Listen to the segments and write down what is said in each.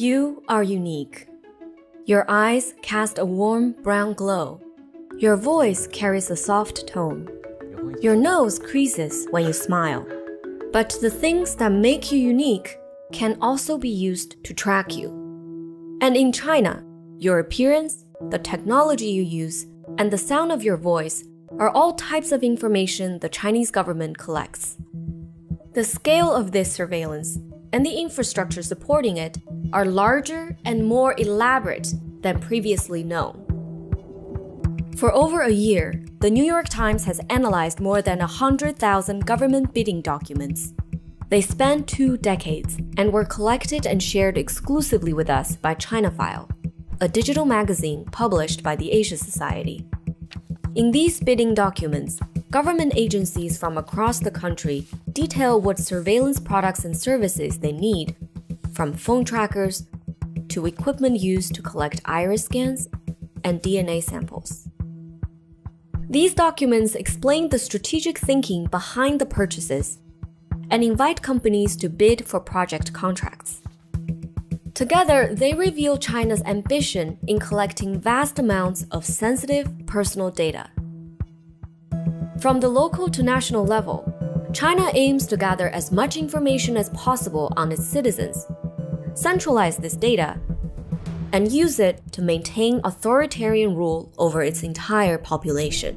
You are unique. Your eyes cast a warm brown glow. Your voice carries a soft tone. Your nose creases when you smile. But the things that make you unique can also be used to track you. And in China, your appearance, the technology you use, and the sound of your voice are all types of information the Chinese government collects. The scale of this surveillance and the infrastructure supporting it are larger and more elaborate than previously known. For over a year, the New York Times has analyzed more than 100,000 government bidding documents. They span two decades and were collected and shared exclusively with us by ChinaFile, a digital magazine published by the Asia Society. In these bidding documents, government agencies from across the country detail what surveillance products and services they need, from phone trackers to equipment used to collect iris scans and DNA samples. These documents explain the strategic thinking behind the purchases and invite companies to bid for project contracts. Together, they reveal China's ambition in collecting vast amounts of sensitive personal data. From the local to national level, China aims to gather as much information as possible on its citizens, centralize this data, and use it to maintain authoritarian rule over its entire population.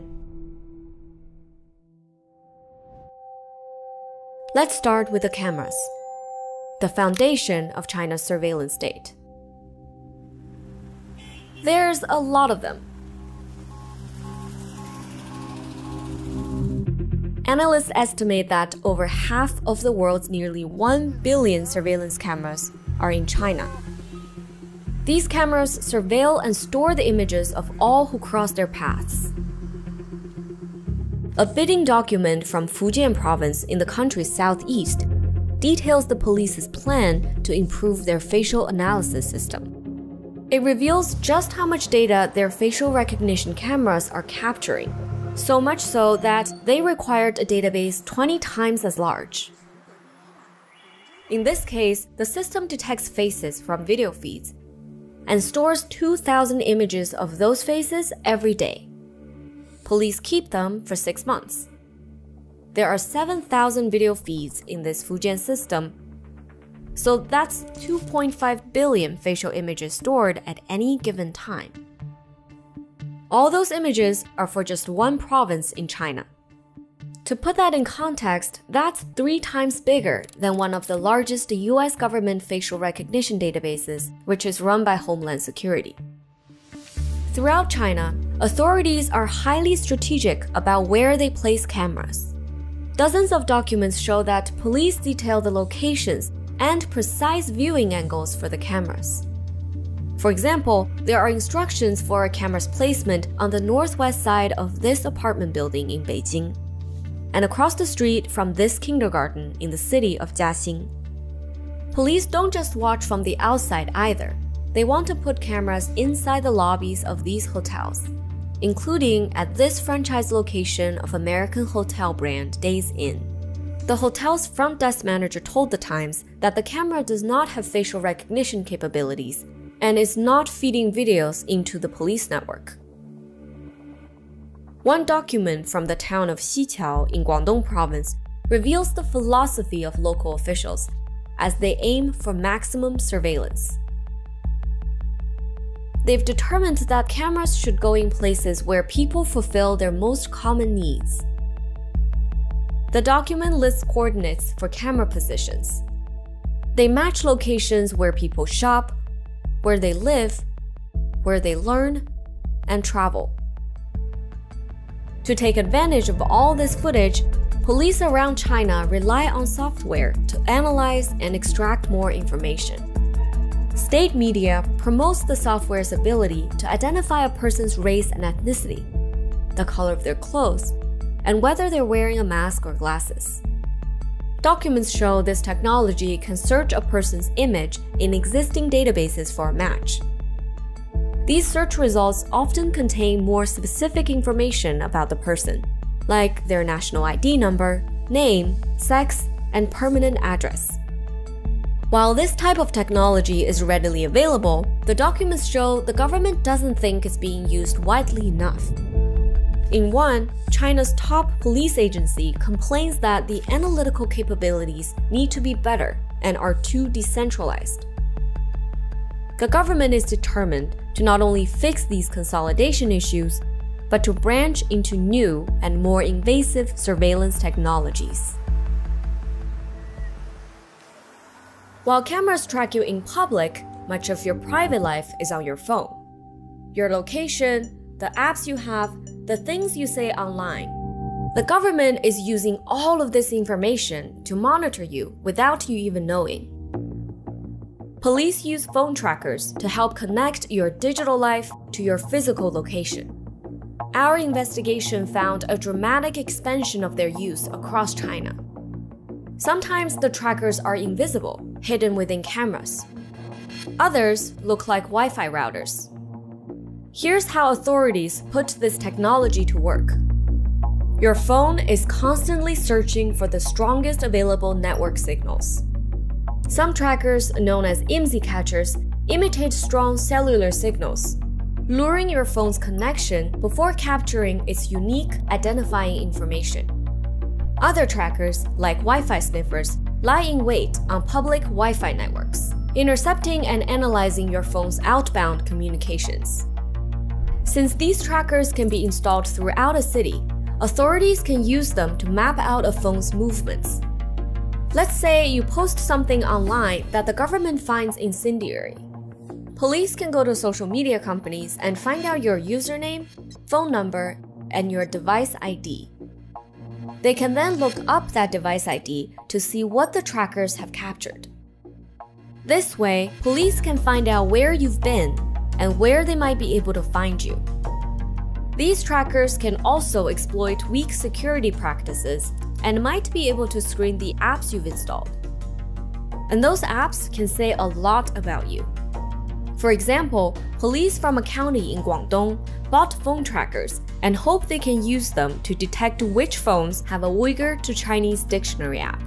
Let's start with the cameras, the foundation of China's surveillance state. There's a lot of them. Analysts estimate that over half of the world's nearly 1 billion surveillance cameras are in China. These cameras surveil and store the images of all who cross their paths. A bidding document from Fujian province in the country's southeast details the police's plan to improve their facial analysis system. It reveals just how much data their facial recognition cameras are capturing, so much so that they required a database 20 times as large. In this case, the system detects faces from video feeds and stores 2,000 images of those faces every day. Police keep them for six months. There are 7,000 video feeds in this Fujian system, so that's 2.5 billion facial images stored at any given time. All those images are for just one province in China. To put that in context, that's three times bigger than one of the largest US government facial recognition databases, which is run by Homeland Security. Throughout China, authorities are highly strategic about where they place cameras. Dozens of documents show that police detail the locations and precise viewing angles for the cameras. For example, there are instructions for a camera's placement on the northwest side of this apartment building in Beijing, and across the street from this kindergarten in the city of Jiaxing. Police don't just watch from the outside either. They want to put cameras inside the lobbies of these hotels, including at this franchise location of American hotel brand Days Inn. The hotel's front desk manager told The Times that the camera does not have facial recognition capabilities and is not feeding videos into the police network. One document from the town of Xiqiao in Guangdong province reveals the philosophy of local officials as they aim for maximum surveillance. They've determined that cameras should go in places where people fulfill their most common needs. The document lists coordinates for camera positions. They match locations where people shop, where they live, where they learn, and travel. To take advantage of all this footage, police around China rely on software to analyze and extract more information. State media promotes the software's ability to identify a person's race and ethnicity, the color of their clothes, and whether they're wearing a mask or glasses. Documents show this technology can search a person's image in existing databases for a match. These search results often contain more specific information about the person, like their national ID number, name, sex, and permanent address. While this type of technology is readily available, the documents show the government doesn't think it's being used widely enough. In one, China's top police agency complains that the analytical capabilities need to be better and are too decentralized. The government is determined to not only fix these consolidation issues, but to branch into new and more invasive surveillance technologies. While cameras track you in public, much of your private life is on your phone. Your location, the apps you have, the things you say online. The government is using all of this information to monitor you without you even knowing. Police use phone trackers to help connect your digital life to your physical location. Our investigation found a dramatic expansion of their use across China. Sometimes the trackers are invisible, hidden within cameras. Others look like Wi Fi routers. Here's how authorities put this technology to work. Your phone is constantly searching for the strongest available network signals. Some trackers, known as IMSI catchers, imitate strong cellular signals, luring your phone's connection before capturing its unique identifying information. Other trackers, like Wi Fi sniffers, lie in wait on public Wi Fi networks, intercepting and analyzing your phone's outbound communications. Since these trackers can be installed throughout a city, authorities can use them to map out a phone's movements. Let's say you post something online that the government finds incendiary. Police can go to social media companies and find out your username, phone number, and your device ID. They can then look up that device ID to see what the trackers have captured. This way, police can find out where you've been and where they might be able to find you. These trackers can also exploit weak security practices and might be able to screen the apps you've installed. And those apps can say a lot about you. For example, police from a county in Guangdong bought phone trackers and hope they can use them to detect which phones have a Uyghur to Chinese dictionary app.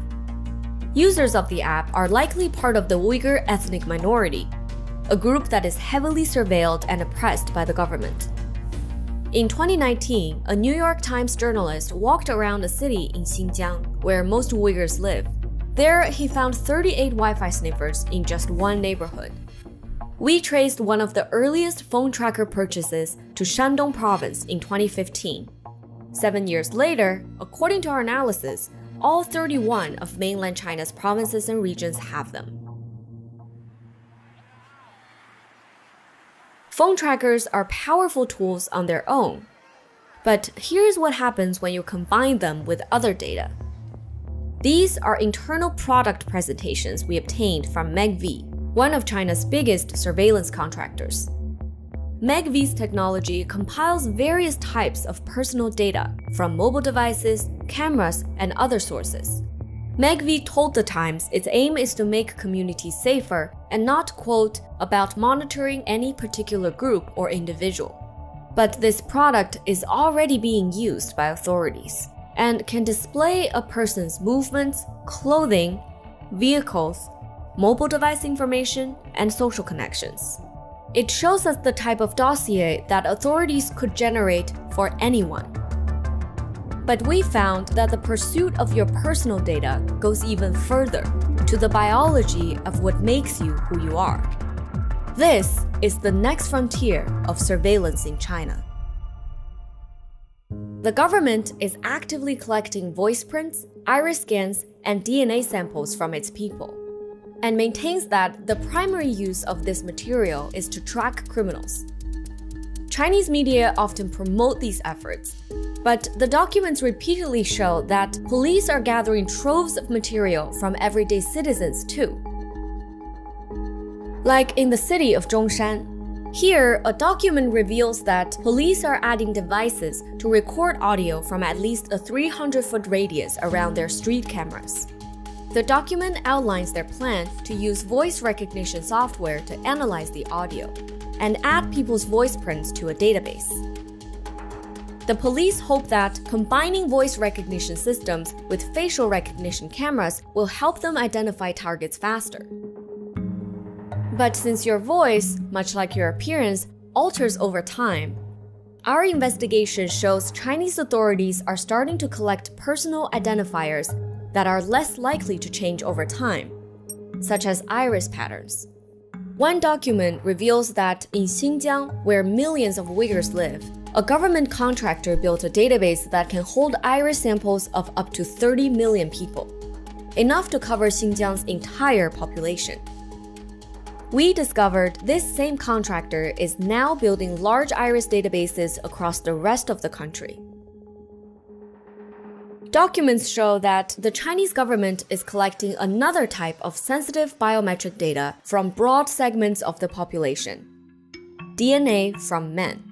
Users of the app are likely part of the Uyghur ethnic minority, a group that is heavily surveilled and oppressed by the government. In 2019, a New York Times journalist walked around a city in Xinjiang where most Uyghurs live. There, he found 38 Wi Fi sniffers in just one neighborhood. We traced one of the earliest phone tracker purchases to Shandong province in 2015. Seven years later, according to our analysis, all 31 of mainland China's provinces and regions have them. Phone trackers are powerful tools on their own. But here's what happens when you combine them with other data. These are internal product presentations we obtained from Megvii, one of China's biggest surveillance contractors. Megvii's technology compiles various types of personal data from mobile devices, cameras, and other sources. Megvii told The Times its aim is to make communities safer and not, quote, about monitoring any particular group or individual. But this product is already being used by authorities and can display a person's movements, clothing, vehicles, mobile device information, and social connections. It shows us the type of dossier that authorities could generate for anyone. But we found that the pursuit of your personal data goes even further to the biology of what makes you who you are. This is the next frontier of surveillance in China. The government is actively collecting voice prints, iris scans, and DNA samples from its people and maintains that the primary use of this material is to track criminals. Chinese media often promote these efforts, but the documents repeatedly show that police are gathering troves of material from everyday citizens too. Like in the city of Zhongshan, here, a document reveals that police are adding devices to record audio from at least a 300 foot radius around their street cameras. The document outlines their plan to use voice recognition software to analyze the audio and add people's voice prints to a database. The police hope that combining voice recognition systems with facial recognition cameras will help them identify targets faster. But since your voice, much like your appearance, alters over time, our investigation shows Chinese authorities are starting to collect personal identifiers that are less likely to change over time, such as iris patterns. One document reveals that in Xinjiang, where millions of Uyghurs live, a government contractor built a database that can hold iris samples of up to 30 million people, enough to cover Xinjiang's entire population. We discovered this same contractor is now building large iris databases across the rest of the country. Documents show that the Chinese government is collecting another type of sensitive biometric data from broad segments of the population DNA from men.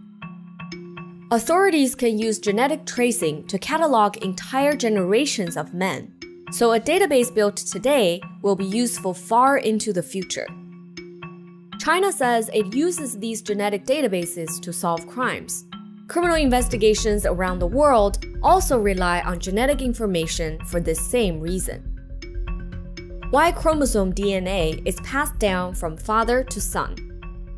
Authorities can use genetic tracing to catalog entire generations of men, so a database built today will be useful far into the future. China says it uses these genetic databases to solve crimes. Criminal investigations around the world also rely on genetic information for this same reason. Y chromosome DNA is passed down from father to son.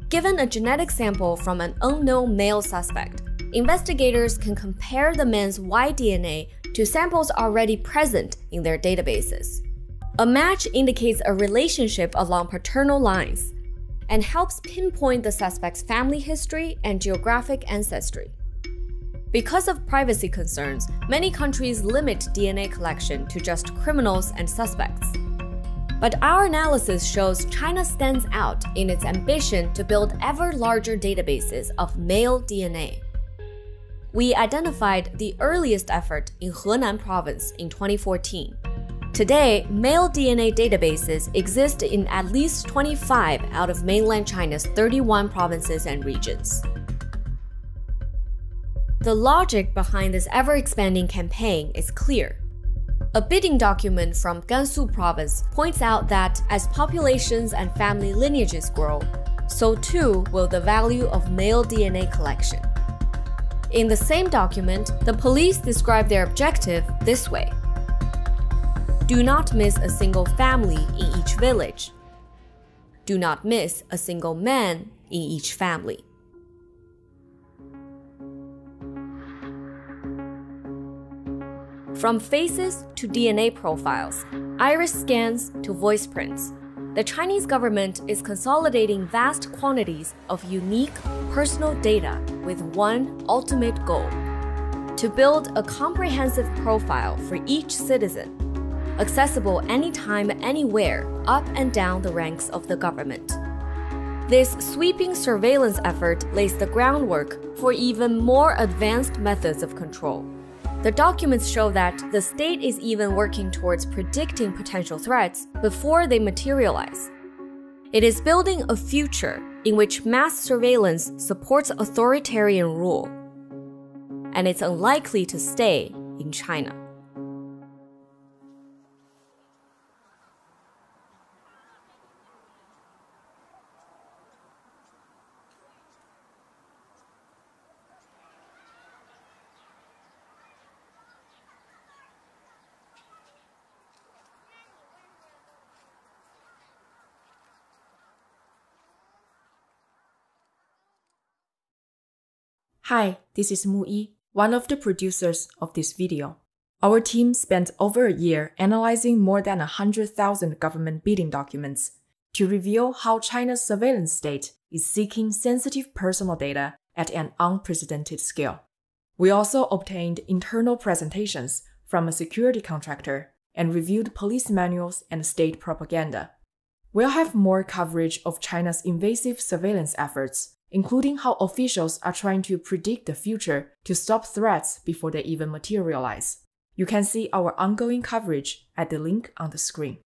Given a genetic sample from an unknown male suspect, investigators can compare the man's Y DNA to samples already present in their databases. A match indicates a relationship along paternal lines and helps pinpoint the suspect's family history and geographic ancestry. Because of privacy concerns, many countries limit DNA collection to just criminals and suspects. But our analysis shows China stands out in its ambition to build ever larger databases of male DNA we identified the earliest effort in Henan province in 2014. Today, male DNA databases exist in at least 25 out of mainland China's 31 provinces and regions. The logic behind this ever expanding campaign is clear. A bidding document from Gansu province points out that as populations and family lineages grow, so too will the value of male DNA collection. In the same document, the police describe their objective this way Do not miss a single family in each village. Do not miss a single man in each family. From faces to DNA profiles, iris scans to voice prints, the Chinese government is consolidating vast quantities of unique personal data with one ultimate goal to build a comprehensive profile for each citizen, accessible anytime, anywhere, up and down the ranks of the government. This sweeping surveillance effort lays the groundwork for even more advanced methods of control. The documents show that the state is even working towards predicting potential threats before they materialize. It is building a future in which mass surveillance supports authoritarian rule, and it's unlikely to stay in China. Hi, this is Muyi, one of the producers of this video. Our team spent over a year analyzing more than 100,000 government bidding documents to reveal how China's surveillance state is seeking sensitive personal data at an unprecedented scale. We also obtained internal presentations from a security contractor and reviewed police manuals and state propaganda. We'll have more coverage of China's invasive surveillance efforts including how officials are trying to predict the future to stop threats before they even materialize. You can see our ongoing coverage at the link on the screen.